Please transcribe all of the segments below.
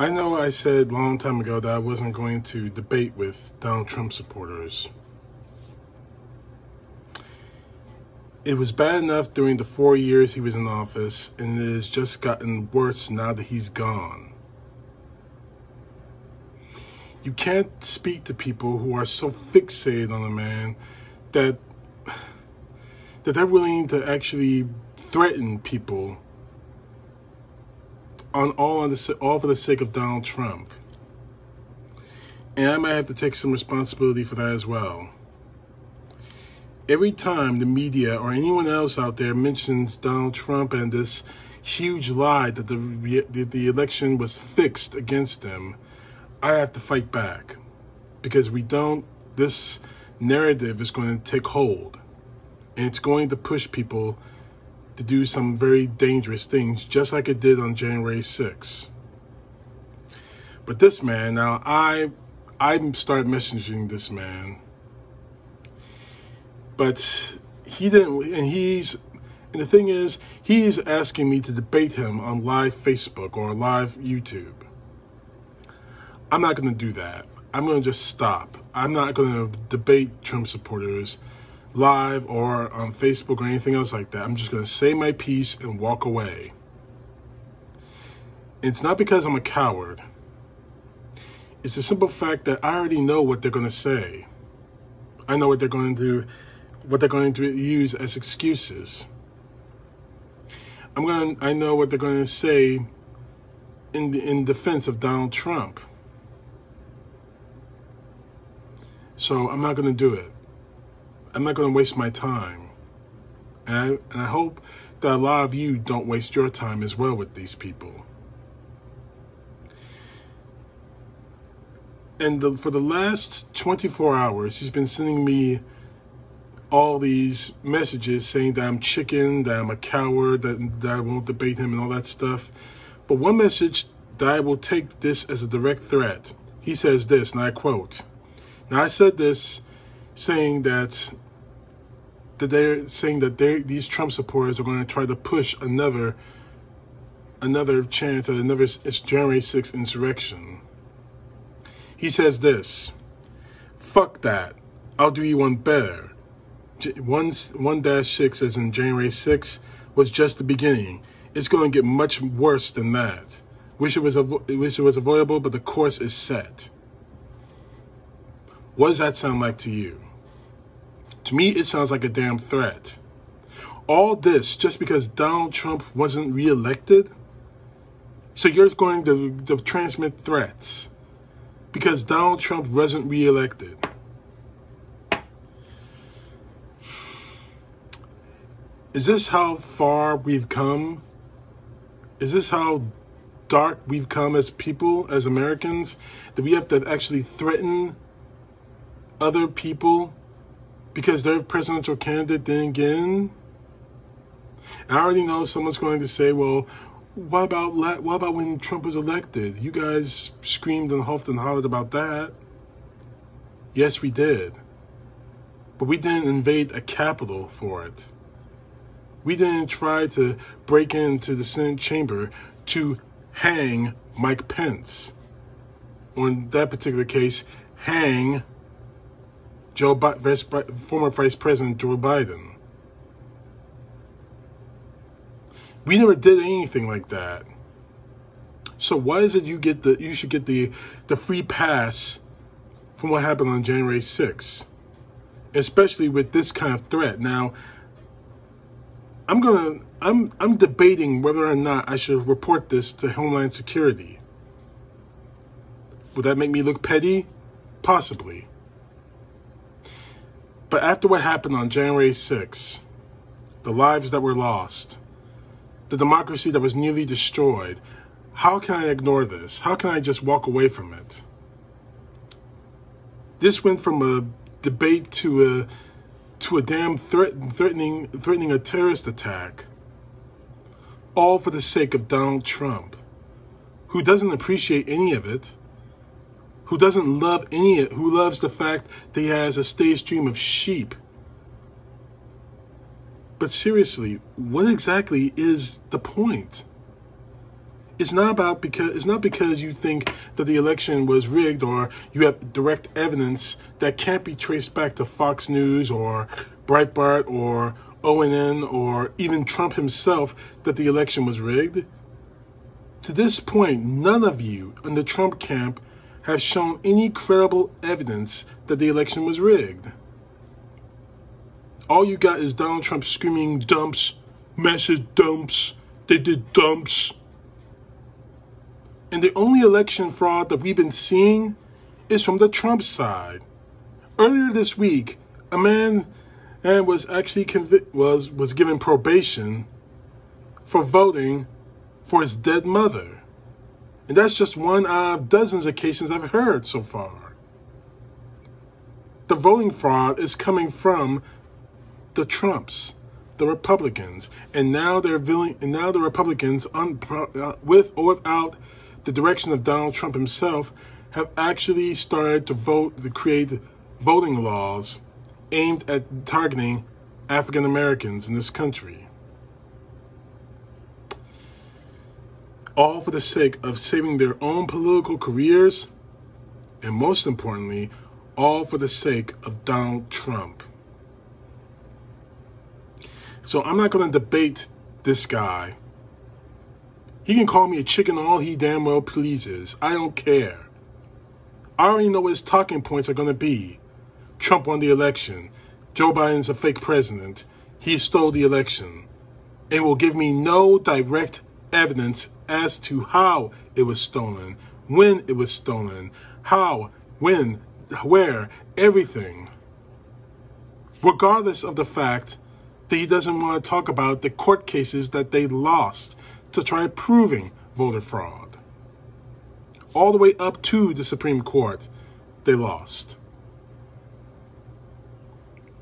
I know I said a long time ago that I wasn't going to debate with Donald Trump supporters. It was bad enough during the four years he was in office, and it has just gotten worse now that he's gone. You can't speak to people who are so fixated on a man that that they're willing to actually threaten people on all on the all for the sake of Donald Trump. And I might have to take some responsibility for that as well. Every time the media or anyone else out there mentions Donald Trump and this huge lie that the that the election was fixed against them, I have to fight back because we don't. This narrative is going to take hold, and it's going to push people to do some very dangerous things, just like it did on January 6th. But this man, now I I started messaging this man, but he didn't, and he's, and the thing is, he's asking me to debate him on live Facebook or live YouTube. I'm not going to do that. I'm going to just stop. I'm not going to debate Trump supporters live or on Facebook or anything else like that. I'm just going to say my piece and walk away. It's not because I'm a coward. It's the simple fact that I already know what they're going to say. I know what they're going to do, what they're going to use as excuses. I'm going to, I know what they're going to say in in defense of Donald Trump. So I'm not going to do it. I'm not going to waste my time. And I, and I hope that a lot of you don't waste your time as well with these people. And the, for the last 24 hours, he's been sending me all these messages saying that I'm chicken, that I'm a coward, that, that I won't debate him and all that stuff. But one message that I will take this as a direct threat. He says this, and I quote, Now I said this saying that that they're saying that they these Trump supporters are going to try to push another another chance at another January 6th insurrection. He says this, fuck that. I'll do you one better. One, one dash six as in January 6th was just the beginning. It's going to get much worse than that. Wish it was wish it was avoidable, but the course is set. What does that sound like to you? To me, it sounds like a damn threat. All this just because Donald Trump wasn't reelected? So you're going to, to transmit threats because Donald Trump wasn't reelected. Is this how far we've come? Is this how dark we've come as people, as Americans, that we have to actually threaten other people because their presidential candidate didn't get in. And I already know someone's going to say, well, what about what about when Trump was elected? You guys screamed and huffed and hollered about that. Yes, we did. But we didn't invade a Capitol for it. We didn't try to break into the Senate chamber to hang Mike Pence. Or in that particular case, hang Joe Vice, former Vice President Joe Biden. We never did anything like that. So why is it you get the you should get the the free pass from what happened on January 6th? Especially with this kind of threat. Now, I'm gonna I'm I'm debating whether or not I should report this to Homeland Security. Would that make me look petty? Possibly. But after what happened on January 6th, the lives that were lost, the democracy that was nearly destroyed, how can I ignore this? How can I just walk away from it? This went from a debate to a to a damn threat, threatening threatening a terrorist attack, all for the sake of Donald Trump, who doesn't appreciate any of it who doesn't love any who loves the fact that he has a stage stream of sheep. But seriously, what exactly is the point? It's not about because it's not because you think that the election was rigged or you have direct evidence that can't be traced back to Fox News or Breitbart or OAN or even Trump himself that the election was rigged. To this point, none of you in the Trump camp have shown any credible evidence that the election was rigged. All you got is Donald Trump screaming dumps, massive dumps, they did dumps. And the only election fraud that we've been seeing is from the Trump side. Earlier this week, a man and was actually convi- was was given probation for voting for his dead mother. And that's just one of dozens of cases I've heard so far. The voting fraud is coming from the Trumps, the Republicans, and now they're villain, and now the Republicans, uh, with or without the direction of Donald Trump himself, have actually started to vote to create voting laws aimed at targeting African Americans in this country. All for the sake of saving their own political careers, and most importantly, all for the sake of Donald Trump. So I'm not going to debate this guy he can call me a chicken all he damn well pleases. I don't care. I already know what his talking points are going to be. Trump won the election. Joe Biden's a fake president. He stole the election. And will give me no direct evidence as to how it was stolen, when it was stolen, how, when, where, everything. Regardless of the fact that he doesn't want to talk about the court cases that they lost to try proving voter fraud. All the way up to the Supreme Court, they lost.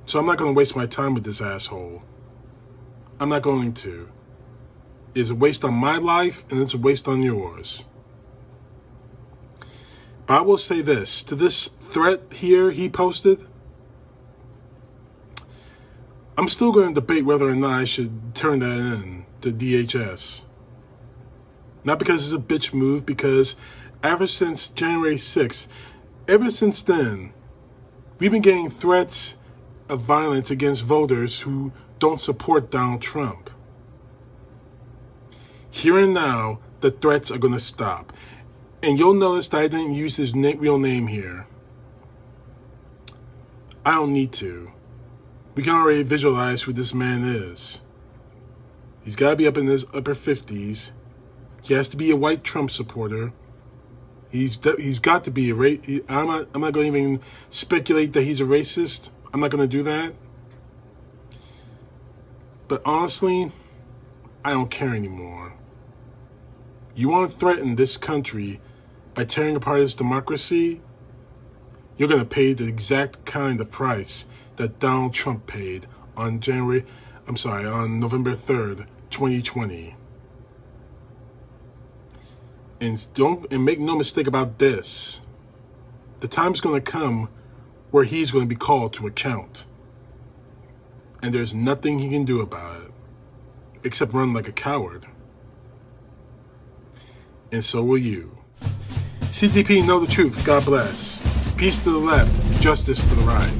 So I'm not going to waste my time with this asshole. I'm not going to. It's a waste on my life and it's a waste on yours. But I will say this to this threat here he posted. I'm still going to debate whether or not I should turn that in to DHS. Not because it's a bitch move, because ever since January 6th, ever since then, we've been getting threats of violence against voters who don't support Donald Trump. Here and now, the threats are going to stop. And you'll notice that I didn't use his real name here. I don't need to. We can already visualize who this man is. He's got to be up in his upper 50s. He has to be a white Trump supporter. He's he's got to be a ra- I'm not I'm not going to even speculate that he's a racist. I'm not going to do that. But honestly, I don't care anymore. You want to threaten this country by tearing apart its democracy? You're going to pay the exact kind of price that Donald Trump paid on January, I'm sorry, on November 3rd, 2020. And don't and make no mistake about this. The time's going to come where he's going to be called to account. And there's nothing he can do about it except run like a coward. And so will you. CTP know the truth. God bless. Peace to the left, justice to the right.